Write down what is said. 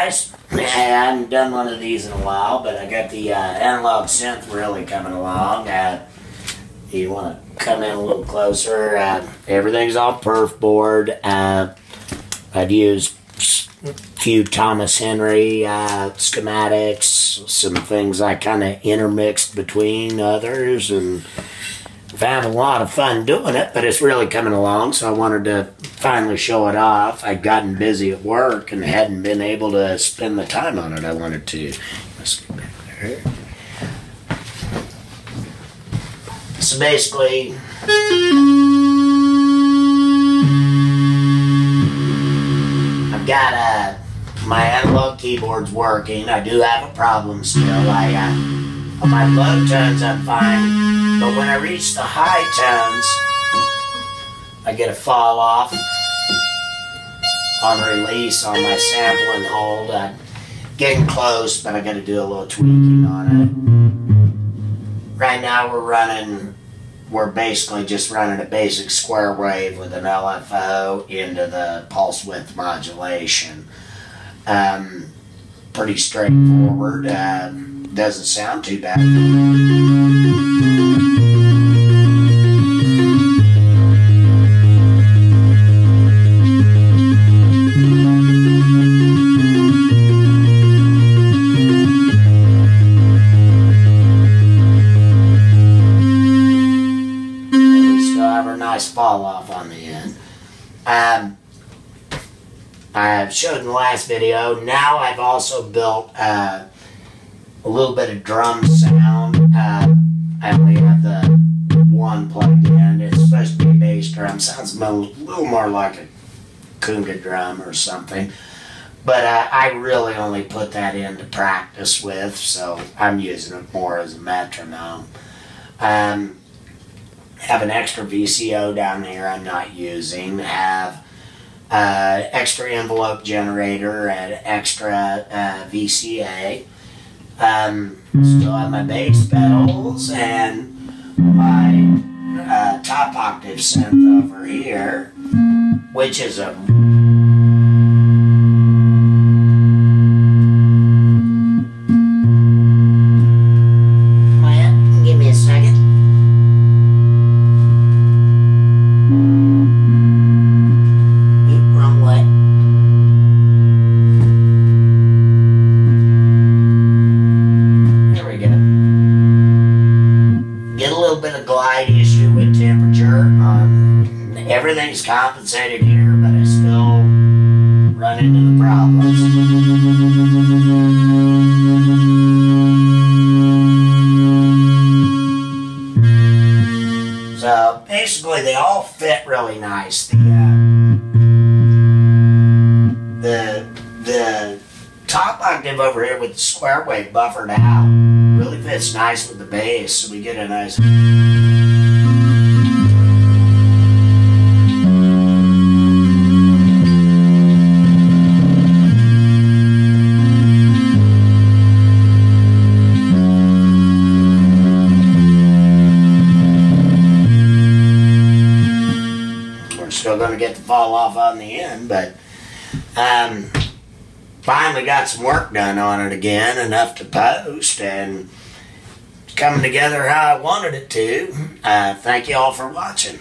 guys. I haven't done one of these in a while, but I got the uh, analog synth really coming along. Uh, you want to come in a little closer? Uh, everything's on perf board. Uh, I've used a few Thomas Henry uh, schematics, some things I kind of intermixed between others, and I've had a lot of fun doing it, but it's really coming along, so I wanted to finally show it off. I'd gotten busy at work and hadn't been able to spend the time on it I wanted to. Let's get back there. So basically, I've got uh, my analog keyboard's working. I do have a problem still. I uh, my low tones I'm fine, but when I reach the high tones, I get a fall off on release on my sample and hold. I'm getting close, but I got to do a little tweaking on it. Right now we're running we're basically just running a basic square wave with an LFO into the pulse width modulation. Um, pretty straightforward. Uh, doesn't sound too bad. Fall off on the end. Um, I showed in the last video. Now I've also built uh, a little bit of drum sound. Uh, I only have the one plugged in. It's supposed to be a bass drum. Sounds a little more like a conga drum or something. But uh, I really only put that in to practice with, so I'm using it more as a metronome. Um, have an extra VCO down here I'm not using. Have uh, extra envelope generator and extra uh, VCA. Um, still have my bass pedals and my uh, top octave synth over here, which is a everything's compensated here, but I still run into the problems. So basically, they all fit really nice. The uh, the the top octave over here with the square wave buffered out really fits nice with the bass, so we get a nice. Still going to get the fall off on the end, but um, finally got some work done on it again, enough to post, and coming together how I wanted it to. Uh, thank you all for watching.